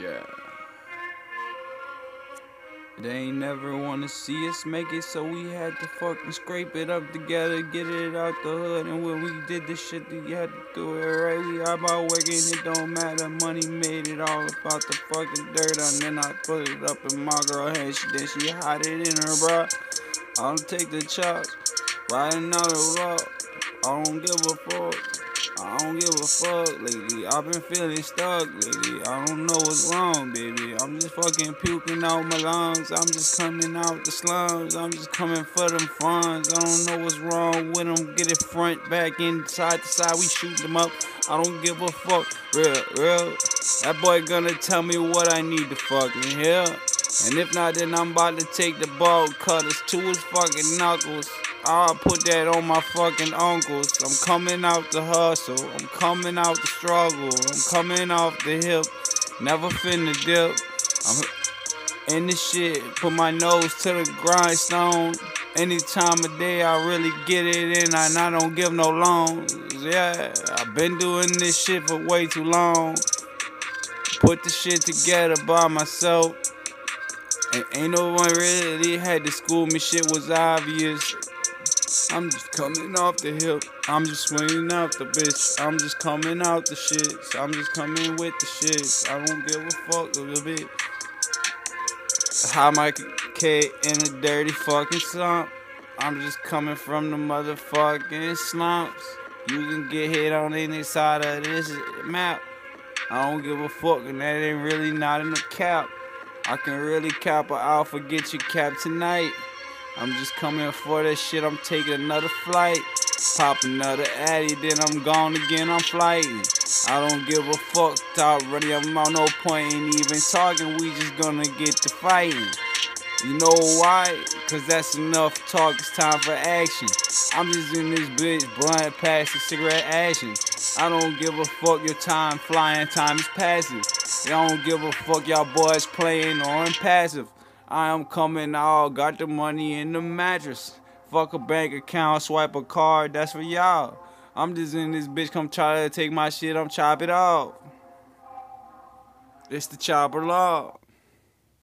Yeah. They ain't never wanna see us make it, so we had to fucking scrape it up together, get it out the hood. And when we did this shit, you had to do it right. We all about working, it don't matter. Money made it all about the fucking dirt. And then I put it up in my girl hand, she then she hide it in her bra. I don't take the charge, riding out the road. I don't give a fuck. I don't give a fuck lately. I've been feeling stuck lately. I don't know what's wrong, baby. I'm just fucking puking out my lungs. I'm just coming out the slums. I'm just coming for them funds. I don't know what's wrong with them. Get it front, back, inside to side. We shoot them up. I don't give a fuck. Real, real. That boy gonna tell me what I need to fucking hear. And if not, then I'm about to take the ball cutters to his fucking knuckles. I'll put that on my fucking uncles. I'm coming out the hustle. I'm coming out the struggle. I'm coming off the hip. Never finna dip. I'm in the shit. Put my nose to the grindstone. Any time of day, I really get it in, and I don't give no loans. Yeah, I've been doing this shit for way too long. Put the shit together by myself. And ain't no one really had to school me, shit was obvious. I'm just coming off the hip. I'm just swinging out the bitch. I'm just coming out the shit. I'm just coming with the shit. I don't give a fuck a little bit. How my kid in a dirty fucking slump. I'm just coming from the motherfucking slumps. You can get hit on any side of this map. I don't give a fuck, and that ain't really not in the cap. I can really cap a alpha, get you cap tonight. I'm just coming for that shit. I'm taking another flight. Pop another addy, then I'm gone again. I'm flighting. I don't give a fuck. Top ready. I'm on no point. Ain't even talking. We just gonna get to fighting. You know why? Cause that's enough talk. It's time for action. I'm just in this bitch, blunt, passing cigarette action. I don't give a fuck. Your time flying, time is passive. Y'all don't give a fuck. Y'all boys playing on passive. I am coming out, got the money in the mattress. Fuck a bank account, swipe a card, that's for y'all. I'm just in this bitch, come try to take my shit, I'm chop it off. It's the chopper law.